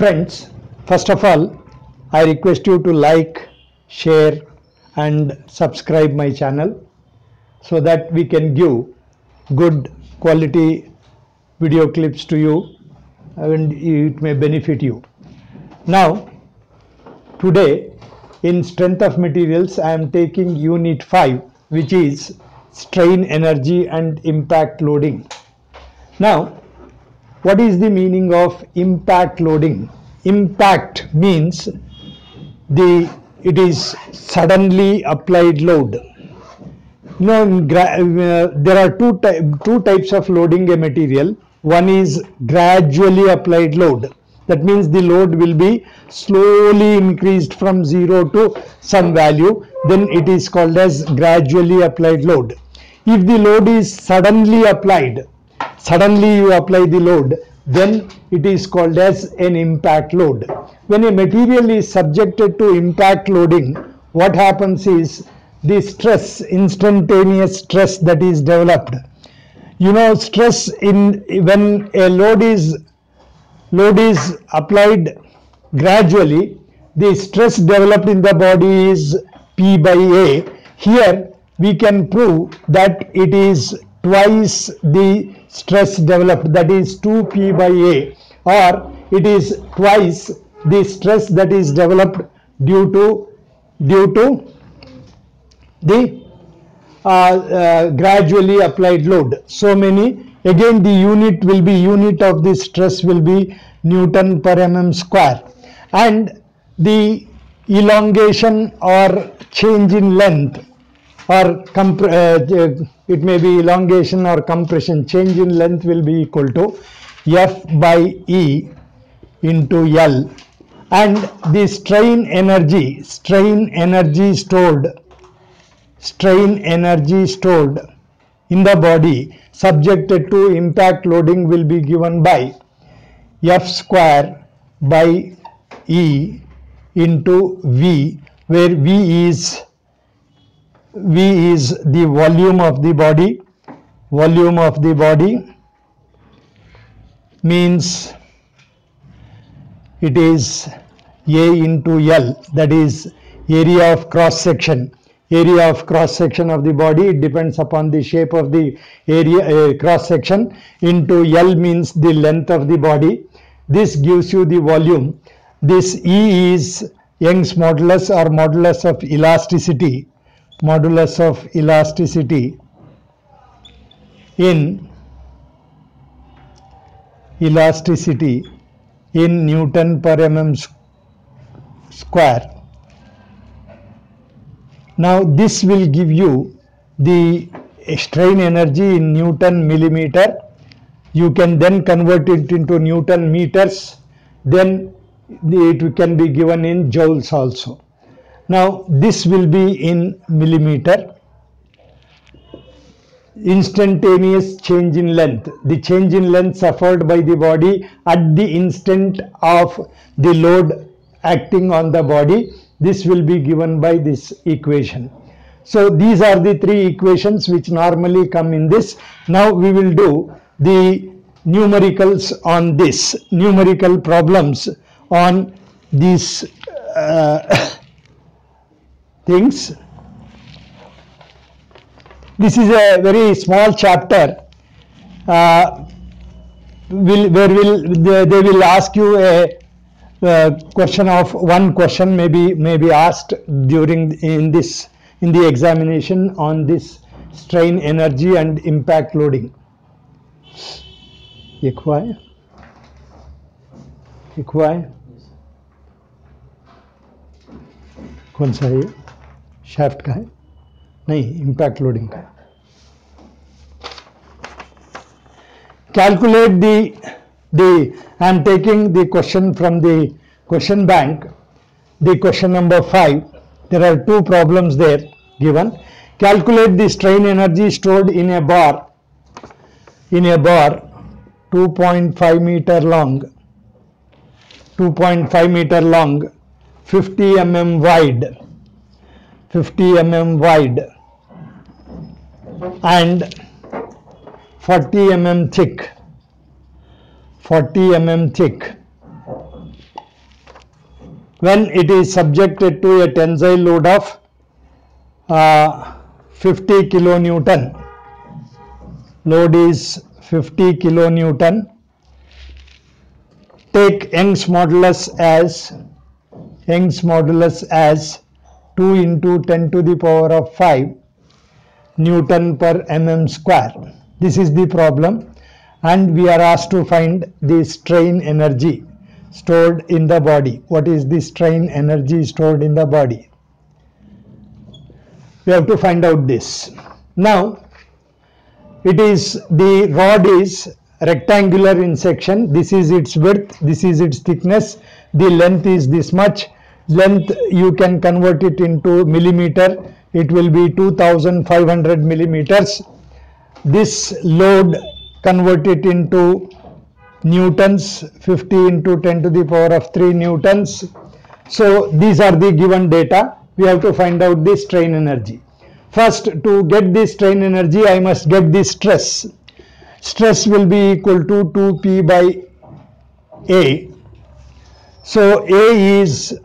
Friends, first of all, I request you to like, share, and subscribe my channel so that we can give good quality video clips to you and it may benefit you. Now, today in strength of materials, I am taking unit 5 which is strain energy and impact loading. Now, what is the meaning of impact loading? Impact means the it is suddenly applied load. You know, uh, there are two ty- two types of loading a material. One is gradually applied load. That means the load will be slowly increased from zero to some value. Then it is called as gradually applied load. If the load is suddenly applied, suddenly you apply the load, then it is called as an impact load. When a material is subjected to impact loading, what happens is the stress, instantaneous stress that is developed. You know, stress in when a load is load is applied gradually, the stress developed in the body is P by A. Here we can prove that it is twice the stress developed that is 2P by A or it is twice the stress that is developed due to due to the uh, uh, gradually applied load. So many again the unit will be unit of the stress will be Newton per mm square and the elongation or change in length or uh, it may be elongation or compression. Change in length will be equal to F by E into L. And the strain energy strain energy stored strain energy stored in the body subjected to impact loading will be given by F square by E into V where V is V is the volume of the body. Volume of the body means it is A into L that is area of cross section. Area of cross section of the body it depends upon the shape of the area uh, cross section. Into L means the length of the body. This gives you the volume. This E is Young's modulus or modulus of elasticity modulus of elasticity in elasticity in Newton per mm square. Now this will give you the strain energy in Newton millimeter. You can then convert it into Newton meters. Then it can be given in joules also. Now this will be in millimeter. Instantaneous change in length. The change in length suffered by the body at the instant of the load acting on the body. This will be given by this equation. So these are the three equations which normally come in this. Now we will do the numericals on this, numerical problems on these uh, things. This is a very small chapter uh, will, where will they, they will ask you a, uh, question of one question may be, may be asked during in this in the examination on this strain energy and impact loading. ये हुआ है ये हुआ है कौन सा है ये शैफ्ट का है। नहीं इंपैक्ट लोडिंग का calculate the the I am taking the question from the question bank the question number five there are two problem there given calculate the strain energy stored in a bar in a bar 2.5 metre long 2.5 metre long 50 M M wide 50 mm wide and 40 mm thick. 40 mm thick. When it is subjected to a tensile load of uh, 50 kilonewton. Load is 50 kilonewton. Take Young's modulus as Young's modulus as 2 into 10 to the power of 5 Newton per mm square. This is the problem and we are asked to find the strain energy stored in the body. What is the strain energy stored in the body? We have to find out this. Now, it is the rod is rectangular in section. This is its width, this is its thickness. The length is this much. Length you can convert it into millimeter. It will be 2500 millimeters. This load convert it into newtons 50 into 10 to the power of 3 newtons. So these are the given data. We have to find out the strain energy. First to get the strain energy i must get the stress. Stress will be equal to 2p by a. So a is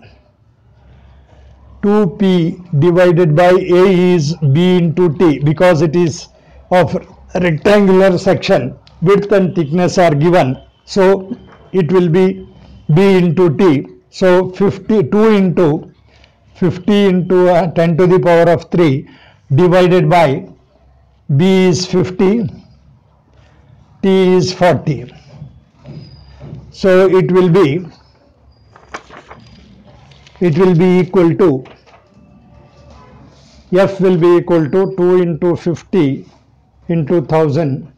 2p divided by a is b into t because it is of rectangular section width and thickness are given so it will be B into T. So 52 into 50 into uh, 10 to the power of 3 divided by B is 50, T is 40. So it will be it will be equal to F will be equal to 2 into 50 into 1000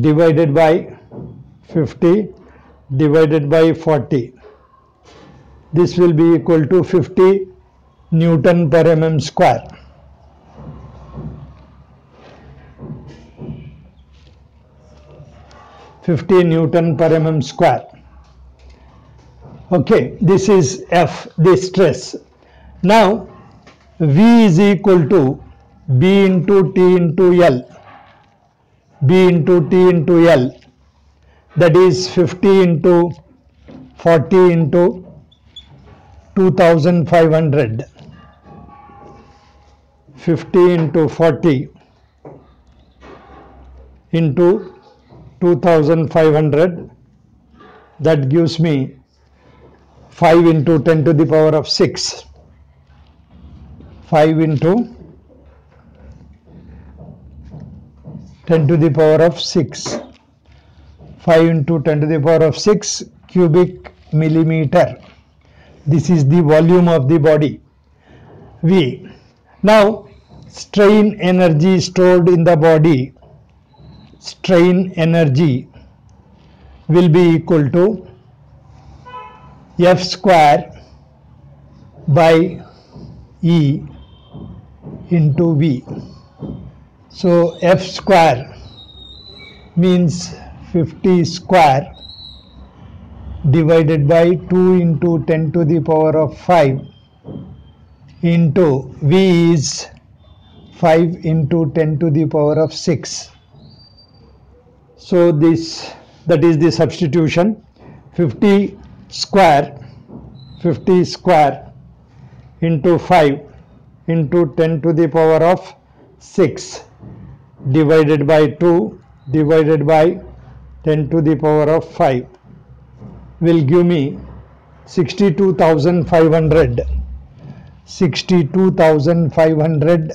divided by 50 divided by 40 this will be equal to 50 Newton per mm square Fifty Newton per mm square. Okay, this is F, the stress. Now, V is equal to B into T into L. B into T into L. That is 50 into 40 into 2500 50 into 40 into 2500 that gives me 5 into 10 to the power of 6 5 into 10 to the power of 6 5 into 10 to the power of 6 cubic millimeter. This is the volume of the body. V. Now strain energy stored in the body. Strain energy will be equal to f square by e into v so f square means 50 square divided by 2 into 10 to the power of 5 into V is 5 into 10 to the power of 6. So this that is the substitution 50 square 50 square into 5 into 10 to the power of 6 divided by 2 divided by 10 to the power of 5 will give me 62,500 62,500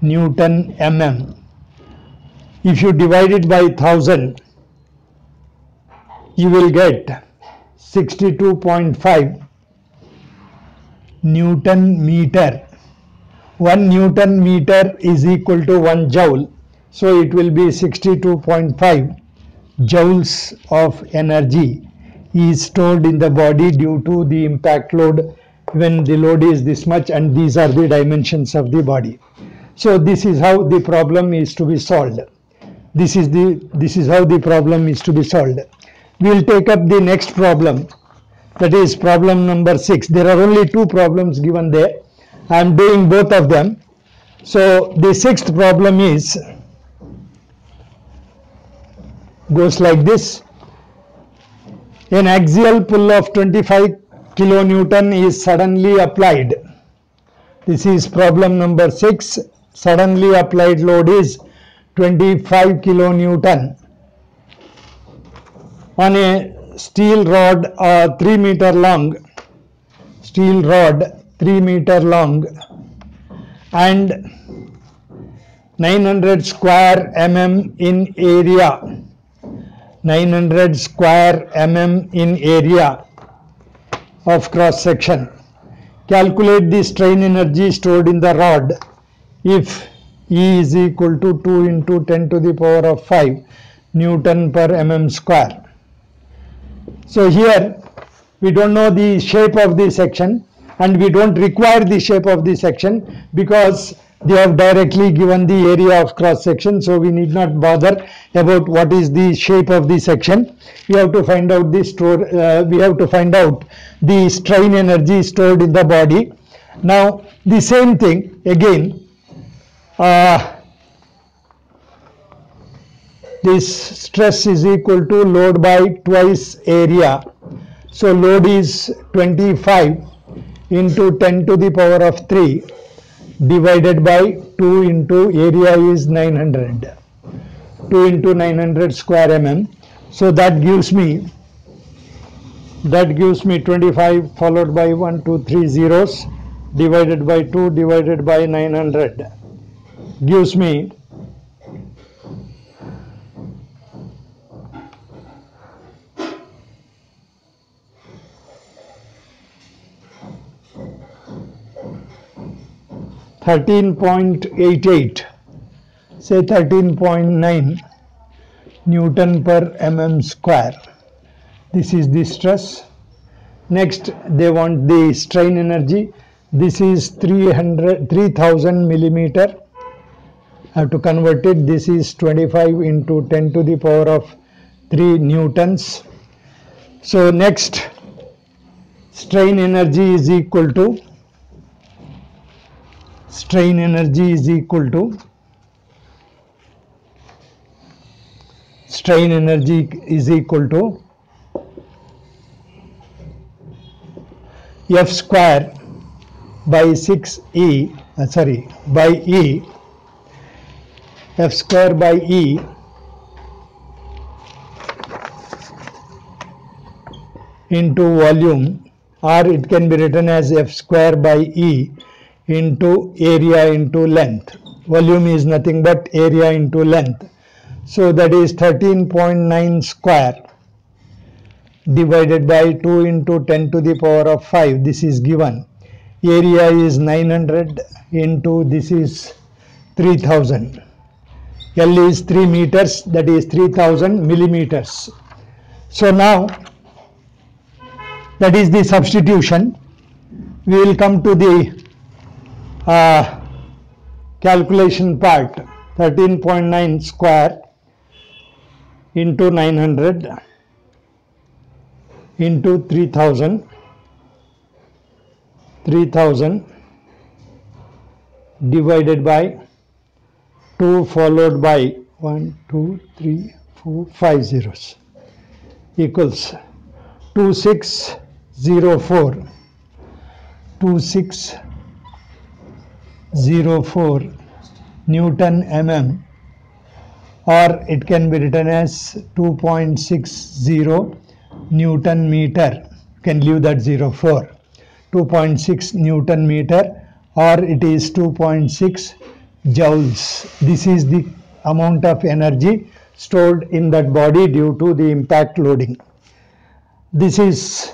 Newton mm. If you divide it by 1000 you will get 62.5 Newton meter 1 Newton meter is equal to 1 joule so it will be 62.5 joules of energy is stored in the body due to the impact load when the load is this much and these are the dimensions of the body. So this is how the problem is to be solved. This is the this is how the problem is to be solved. We will take up the next problem that is problem number 6. There are only two problems given there. I am doing both of them. So the sixth problem is goes like this An axial pull of 25 kilonewton is suddenly applied. This is problem number 6. Suddenly applied load is 25 kilonewton on a steel rod uh, 3 meter long steel rod 3 meter long and 900 square mm in area 900 square mm in area of cross section. Calculate the strain energy stored in the rod if E is equal to 2 into 10 to the power of 5 Newton per mm square. So here we don't know the shape of the section and we don't require the shape of the section because they have directly given the area of cross section. So we need not bother about what is the shape of the section. We have to find out the store uh, we have to find out the strain energy stored in the body. Now the same thing again uh, this stress is equal to load by twice area. So load is 25 into 10 to the power of 3 divided by 2 into area is 900 2 into 900 square mm so that gives me that gives me 25 followed by 1 2 3 zeros divided by 2 divided by 900 gives me Thirteen point eight eight, say thirteen point nine Newton per mm square. This is the stress. Next, they want the strain energy. This is 300, 3000 millimeter. I have to convert it. This is 25 into 10 to the power of 3 newtons. So next, strain energy is equal to strain energy is equal to strain energy is equal to F square by 6E, uh, sorry, by E, F square by E into volume or it can be written as F square by E into area into length. Volume is nothing but area into length. So that is 13.9 square divided by 2 into 10 to the power of 5. This is given. Area is 900 into this is 3000. L is 3 meters that is 3000 millimeters. So now that is the substitution. We will come to the calculation part 13.9 square into 900 into 3000 3000 divided by 2 followed by 1 2 3 4 5 zeros equals 2604 2604 Newton mm or it can be written as 2.60 Newton meter can leave that 04 2.6 Newton meter or it is 2.6 joules. This is the amount of energy stored in that body due to the impact loading. This is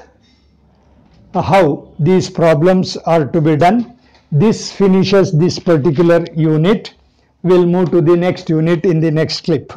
how these problems are to be done this finishes this particular unit. We'll move to the next unit in the next clip